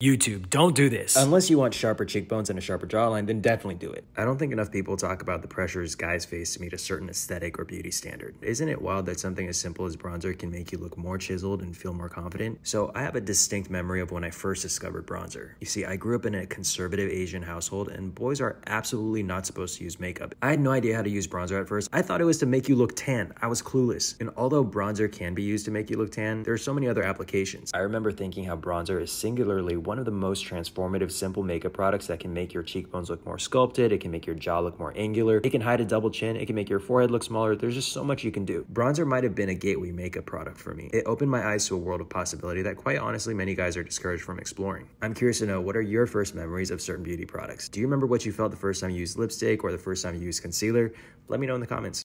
YouTube, don't do this. Unless you want sharper cheekbones and a sharper jawline, then definitely do it. I don't think enough people talk about the pressures guys face to meet a certain aesthetic or beauty standard. Isn't it wild that something as simple as bronzer can make you look more chiseled and feel more confident? So I have a distinct memory of when I first discovered bronzer. You see, I grew up in a conservative Asian household and boys are absolutely not supposed to use makeup. I had no idea how to use bronzer at first. I thought it was to make you look tan. I was clueless. And although bronzer can be used to make you look tan, there are so many other applications. I remember thinking how bronzer is singularly one of the most transformative simple makeup products that can make your cheekbones look more sculpted, it can make your jaw look more angular, it can hide a double chin, it can make your forehead look smaller. There's just so much you can do. Bronzer might have been a gateway makeup product for me. It opened my eyes to a world of possibility that quite honestly many guys are discouraged from exploring. I'm curious to know what are your first memories of certain beauty products? Do you remember what you felt the first time you used lipstick or the first time you used concealer? Let me know in the comments.